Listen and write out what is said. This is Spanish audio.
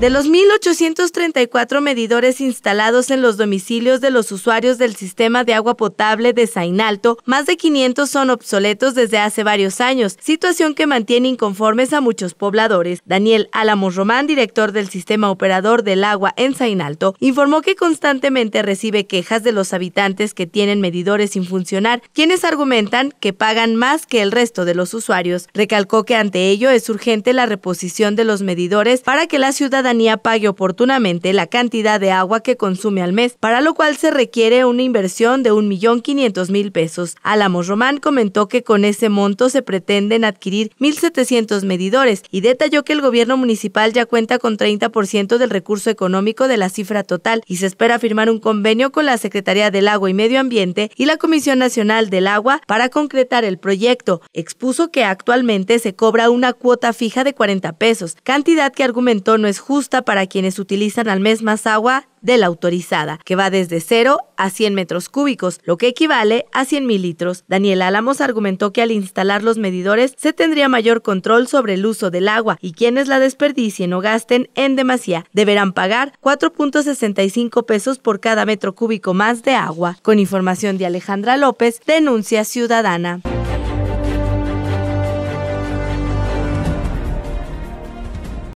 De los 1.834 medidores instalados en los domicilios de los usuarios del sistema de agua potable de Sainalto, más de 500 son obsoletos desde hace varios años, situación que mantiene inconformes a muchos pobladores. Daniel Álamos Román, director del sistema operador del agua en Sainalto, informó que constantemente recibe quejas de los habitantes que tienen medidores sin funcionar, quienes argumentan que pagan más que el resto de los usuarios. Recalcó que ante ello es urgente la reposición de los medidores para que la ciudadanía pague oportunamente la cantidad de agua que consume al mes, para lo cual se requiere una inversión de 1.500.000 pesos. Álamos Román comentó que con ese monto se pretenden adquirir 1.700 medidores y detalló que el gobierno municipal ya cuenta con 30% del recurso económico de la cifra total y se espera firmar un convenio con la Secretaría del Agua y Medio Ambiente y la Comisión Nacional del Agua para concretar el proyecto. Expuso que actualmente se cobra una cuota fija de 40 pesos, cantidad que argumentó no es para quienes utilizan al mes más agua de la autorizada, que va desde 0 a 100 metros cúbicos, lo que equivale a 100 mil litros. Daniel Álamos argumentó que al instalar los medidores se tendría mayor control sobre el uso del agua y quienes la desperdicien o gasten en demasía deberán pagar 4.65 pesos por cada metro cúbico más de agua. Con información de Alejandra López, denuncia ciudadana.